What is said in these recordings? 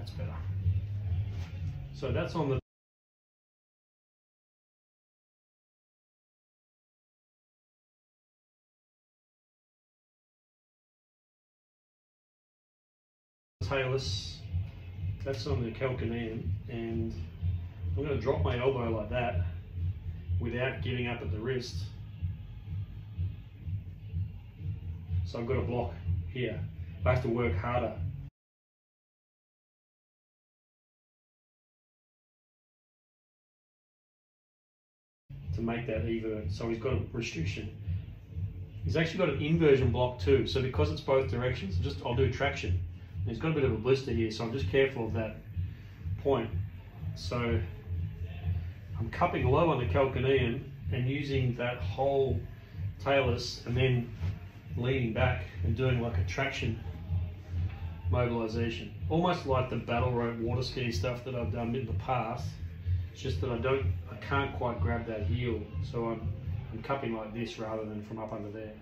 That's better. So that's on the talus. That's on the calcaneum, and I'm going to drop my elbow like that without giving up at the wrist. So I've got a block here. I have to work harder. To make that evert. So he's got a restriction. He's actually got an inversion block too. So because it's both directions, just I'll do traction. And he's got a bit of a blister here, so I'm just careful of that point. So I'm cupping low on the calcaneum and using that whole talus and then leaning back and doing like a traction mobilization. Almost like the battle rope water ski stuff that I've done in the past. Just that I don't, I can't quite grab that heel. So I'm, I'm cupping like this rather than from up under there.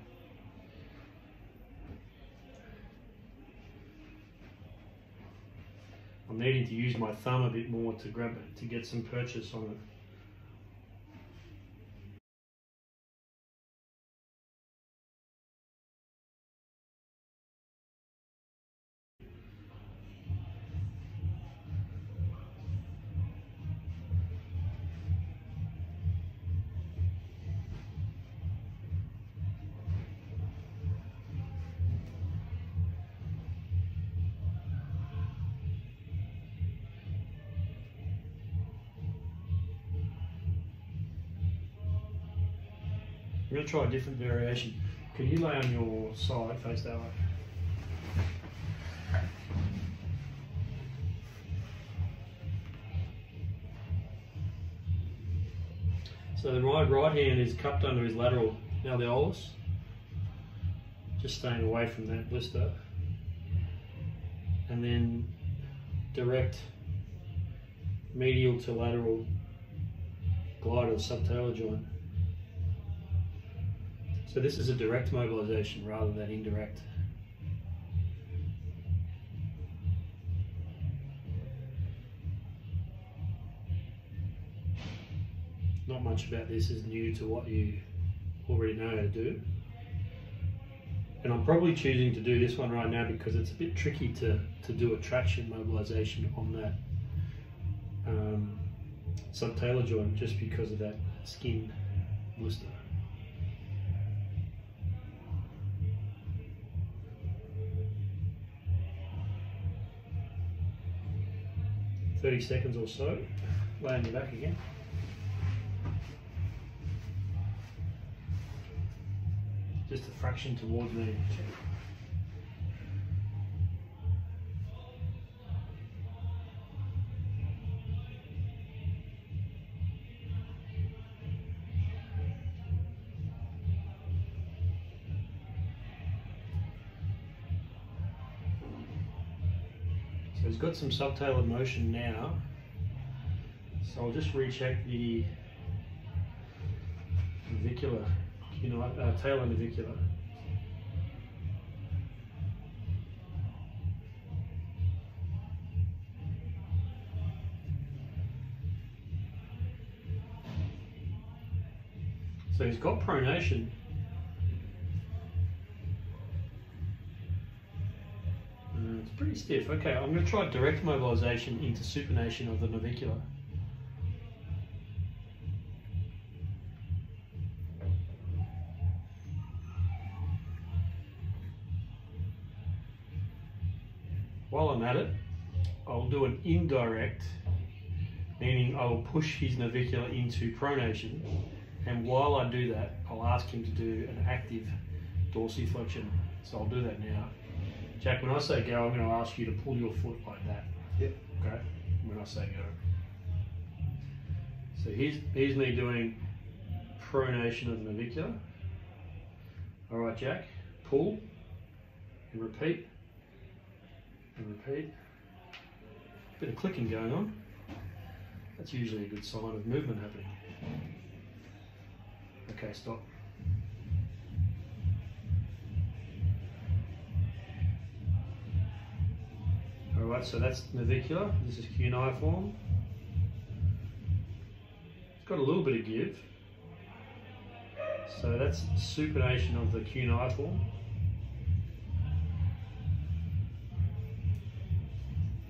I'm needing to use my thumb a bit more to grab it, to get some purchase on it. Going to try a different variation. Can you lay on your side, face that way? So the right, right hand is cupped under his lateral malleolus, just staying away from that blister. And then direct medial to lateral glide of the subtalar joint. So this is a direct mobilization rather than indirect. Not much about this is new to what you already know how to do. And I'm probably choosing to do this one right now because it's a bit tricky to, to do a traction mobilization on that um, subtalar joint just because of that skin blister. 30 seconds or so, lay on your back again. Just a fraction towards me. So he's got some subtalar motion now. So I'll just recheck the navicular, you know, uh, talar navicular. So he's got pronation, pretty stiff. Okay, I'm going to try direct mobilization into supination of the navicular. While I'm at it, I'll do an indirect, meaning I will push his navicular into pronation, and while I do that, I'll ask him to do an active dorsiflexion. So I'll do that now. Jack, when I say go, I'm going to ask you to pull your foot like that. Yep. Okay? When I say go. So here's, here's me doing pronation of the navicular. All right, Jack, pull and repeat and repeat. Bit of clicking going on. That's usually a good sign of movement happening. Okay, stop. Alright, so that's navicular. This is cuneiform. It's got a little bit of give. So that's supination of the cuneiform.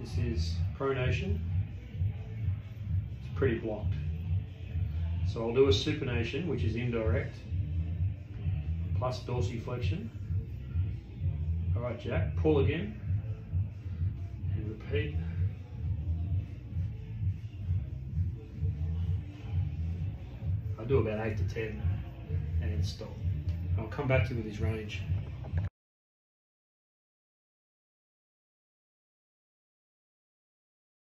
This is pronation. It's pretty blocked. So I'll do a supination, which is indirect, plus dorsiflexion. All right, Jack, pull again and repeat. I'll do about eight to 10 and stop. I'll come back to you with his range.